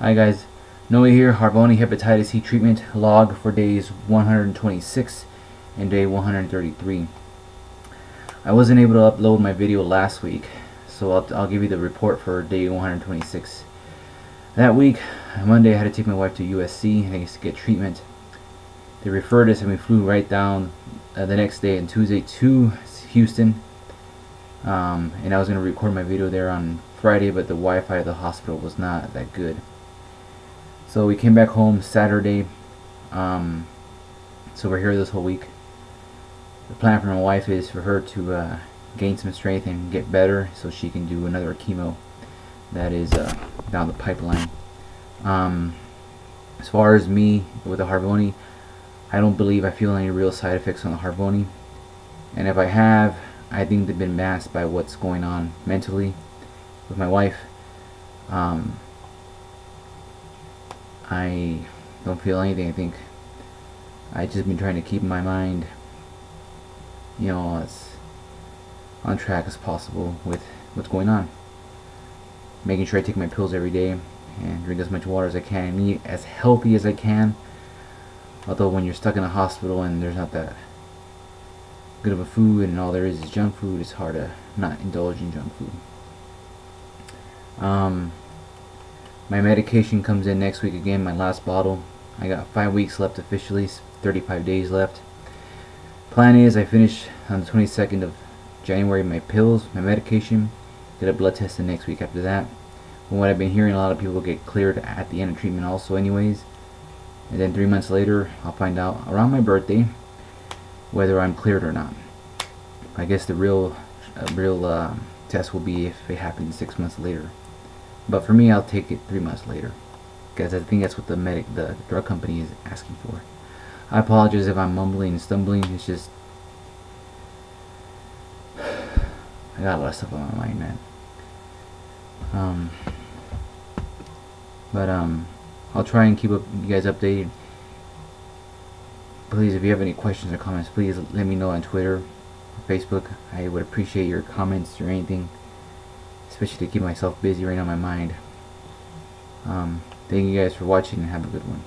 Hi guys, Noe here, Harvoni hepatitis C treatment log for days 126 and day 133. I wasn't able to upload my video last week, so I'll, I'll give you the report for day 126. That week, Monday, I had to take my wife to USC, I to get treatment. They referred us and we flew right down uh, the next day on Tuesday to Houston. Um, and I was going to record my video there on Friday, but the Wi-Fi at the hospital was not that good. So we came back home Saturday. Um, so we're here this whole week. The plan for my wife is for her to uh, gain some strength and get better so she can do another chemo that is uh, down the pipeline. Um, as far as me with the Harvoni, I don't believe I feel any real side effects on the Harvoni. And if I have, I think they've been masked by what's going on mentally with my wife. Um, I don't feel anything. I think I just been trying to keep my mind, you know, as on track as possible with what's going on. Making sure I take my pills every day and drink as much water as I can and eat as healthy as I can. Although when you're stuck in a hospital and there's not that good of a food and all there is is junk food, it's hard to not indulge in junk food. Um, my medication comes in next week again, my last bottle. I got 5 weeks left officially, 35 days left. Plan is I finish on the 22nd of January my pills, my medication, get a blood test the next week after that. From what I've been hearing, a lot of people get cleared at the end of treatment also anyways. And then three months later, I'll find out around my birthday whether I'm cleared or not. I guess the real, uh, real uh, test will be if it happens six months later. But for me, I'll take it three months later. Because I think that's what the medic, the drug company is asking for. I apologize if I'm mumbling and stumbling. It's just... I got a lot of stuff on my mind, man. Um, but, um, I'll try and keep up, you guys updated. Please, if you have any questions or comments, please let me know on Twitter or Facebook. I would appreciate your comments or anything especially to keep myself busy right on my mind. Um, thank you guys for watching and have a good one.